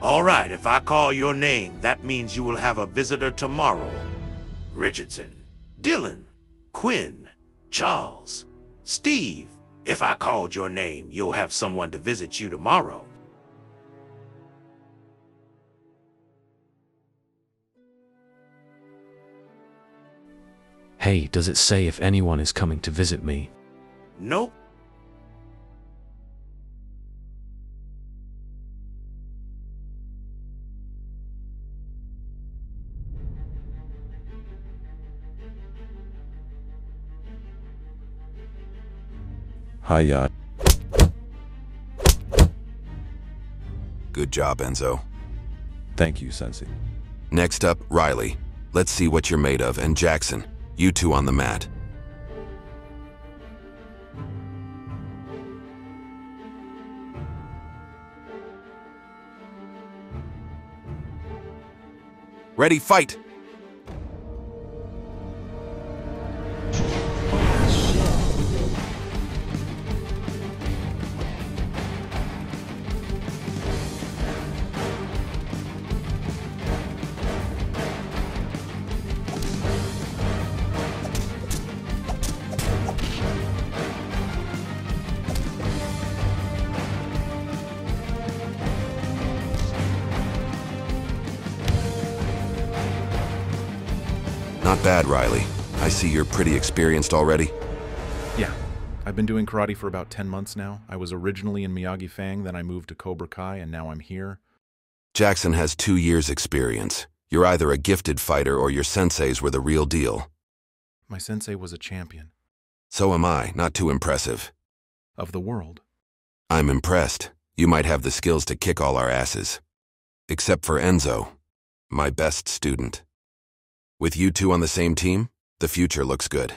All right, if I call your name, that means you will have a visitor tomorrow. Richardson, Dylan, Quinn, Charles, Steve. If I called your name, you'll have someone to visit you tomorrow. Hey, does it say if anyone is coming to visit me? Nope. Hiya. Good job, Enzo. Thank you, Sensei. Next up, Riley. Let's see what you're made of, and Jackson, you two on the mat. Ready, fight! Not bad, Riley. I see you're pretty experienced already. Yeah. I've been doing karate for about 10 months now. I was originally in Miyagi Fang, then I moved to Cobra Kai, and now I'm here. Jackson has two years' experience. You're either a gifted fighter or your senseis were the real deal. My sensei was a champion So am I, not too impressive. of the world. I'm impressed. You might have the skills to kick all our asses. Except for Enzo, my best student. With you two on the same team, the future looks good.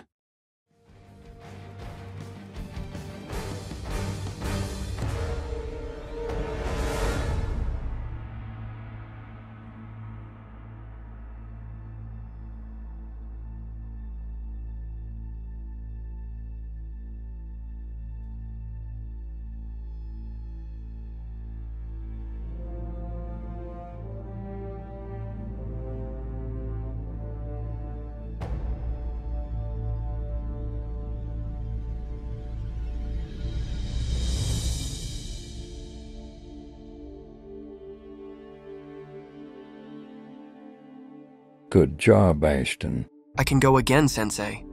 Good job, Ashton. I can go again, Sensei.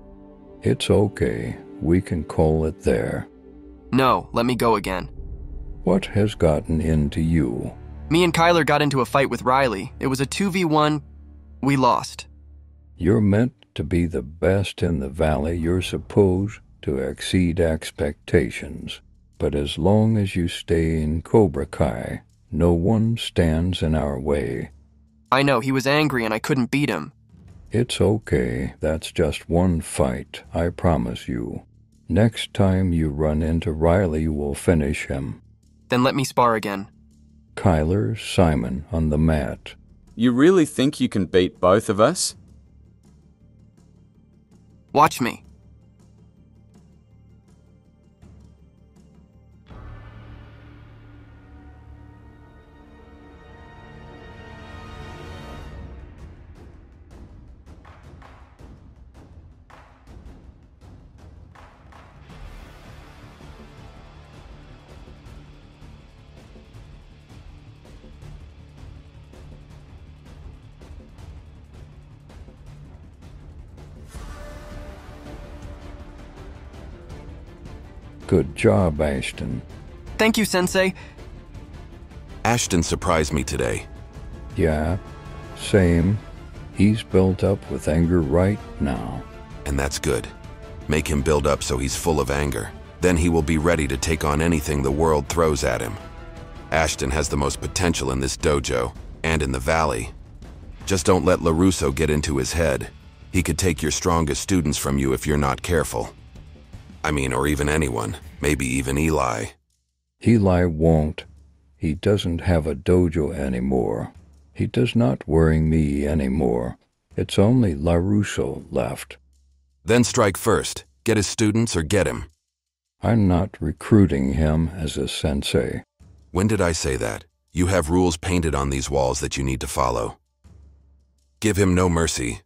It's okay. We can call it there. No, let me go again. What has gotten into you? Me and Kyler got into a fight with Riley. It was a 2v1. We lost. You're meant to be the best in the valley. You're supposed to exceed expectations. But as long as you stay in Cobra Kai, no one stands in our way. I know, he was angry and I couldn't beat him. It's okay. That's just one fight, I promise you. Next time you run into Riley, you will finish him. Then let me spar again. Kyler, Simon on the mat. You really think you can beat both of us? Watch me. Good job, Ashton. Thank you, Sensei. Ashton surprised me today. Yeah, same. He's built up with anger right now. And that's good. Make him build up so he's full of anger. Then he will be ready to take on anything the world throws at him. Ashton has the most potential in this dojo, and in the valley. Just don't let LaRusso get into his head. He could take your strongest students from you if you're not careful. I mean, or even anyone. Maybe even Eli. Eli won't. He doesn't have a dojo anymore. He does not worry me anymore. It's only LaRusso left. Then strike first. Get his students or get him. I'm not recruiting him as a sensei. When did I say that? You have rules painted on these walls that you need to follow. Give him no mercy.